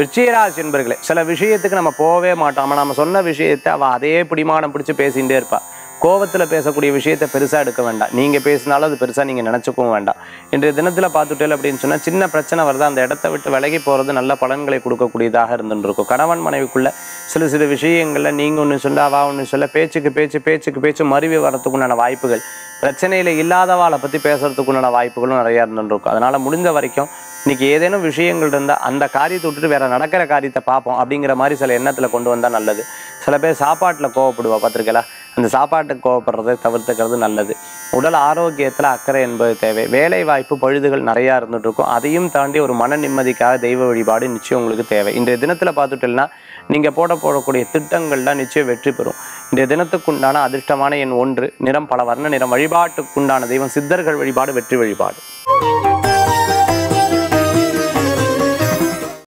விருச்சிகராசி என்பர்களே சில விஷயத்துக்கு நம்ம போகவே மாட்டோம். ஆமா நம்ம சொன்ன விஷயத்தை அவள் அதே பிடிமானம் பிடிச்சி பேசிகிட்டே இருப்பாள் கோவத்தில் பேசக்கூடிய விஷயத்தை பெருசாக எடுக்க வேண்டாம். நீங்கள் பேசினாலும் அது பெருசாக நீங்கள் நினச்சிக்கவும் வேண்டாம். இன்றைய தினத்தில் பார்த்துட்டேன் அப்படின்னு சொன்னால் சின்ன பிரச்சனை வருது அந்த இடத்த விட்டு விலகி போகிறது நல்ல பலன்களை கொடுக்கக்கூடியதாக இருந்துருக்கும். கணவன் மனைவிக்குள்ள சில சில விஷயங்களில் நீங்கள் ஒன்று சொல்ல அவா ஒன்று சொல்ல பேச்சுக்கு பேச்சு பேச்சுக்கு பேச்சு மருவி வரத்துக்குண்டான வாய்ப்புகள். பிரச்சனையில் இல்லாதவாளை பற்றி பேசுகிறதுக்குண்டான வாய்ப்புகளும் நிறையா இருந்துருக்கும். அதனால் முடிஞ்ச வரைக்கும் இன்னைக்கு ஏதேனும் விஷயங்கள் இருந்தால் அந்த காரியத்தை விட்டுட்டு வேற நடக்கிற காரியத்தை பார்ப்போம் அப்படிங்கிற மாதிரி சில எண்ணத்தில் கொண்டு வந்தால் நல்லது. சில பேர் சாப்பாட்டில் கோவப்படுவா பார்த்துருக்கலாம் அந்த சாப்பாட்டுக்கு கோவப்படுறதை தவிர்த்துக்கிறது நல்லது. உடல் ஆரோக்கியத்தில் அக்கறை என்பது தேவை. வேலை வாய்ப்பு பழுதுகள் நிறையா இருந்துட்டு இருக்கும் அதையும் தாண்டி ஒரு மன நிம்மதிக்காக தெய்வ வழிபாடு நிச்சயம் உங்களுக்கு தேவை. இன்றைய தினத்தில் பார்த்துட்டீங்கன்னா நீங்கள் போட போடக்கூடிய திட்டங்கள்லாம் நிச்சயம் வெற்றி பெறும். இன்றைய தினத்துக்குண்டான அதிர்ஷ்டமான எண் ஒன்று நிறம் பல வர்ண நிறம். வழிபாட்டுக்குண்டான தெய்வம் சித்தர்கள் வழிபாடு வெற்றி வழிபாடு.